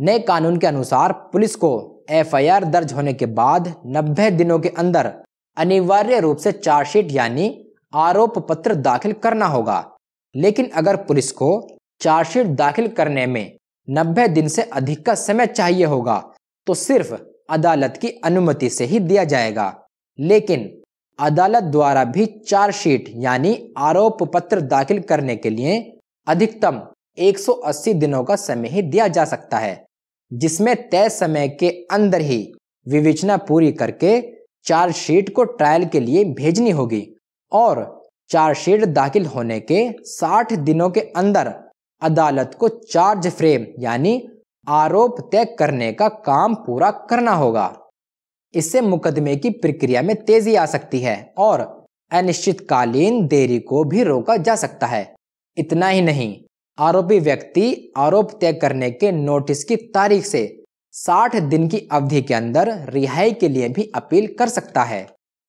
नए कानून के अनुसार पुलिस को एफआईआर दर्ज होने के बाद 90 दिनों के अंदर अनिवार्य रूप से चार्जशीट यानी आरोप पत्र दाखिल करना होगा। लेकिन अगर पुलिस को चार्जशीट दाखिल करने में 90 दिन से अधिक का समय चाहिए होगा तो सिर्फ़ अदालत की अनुमति से ही दिया जाएगा। लेकिन अदालत द्वारा भी चार्जशीट यानी आरोप पत्र दाखिल करने के लिए अधिकतम 180 दिनों का समय ही दिया जा सकता है, जिसमें तय समय के अंदर ही विवेचना पूरी करके चार्जशीट को ट्रायल के लिए भेजनी होगी और चार्जशीट दाखिल होने के 60 दिनों के अंदर अदालत को चार्ज फ्रेम यानी आरोप तय करने का काम पूरा करना होगा। इससे मुकदमे की प्रक्रिया में तेज़ी आ सकती है और अनिश्चितकालीन देरी को भी रोका जा सकता है। इतना ही नहीं आरोपी व्यक्ति आरोप तय करने के नोटिस की तारीख से 60 दिन की अवधि के अंदर रिहाई के लिए भी अपील कर सकता है।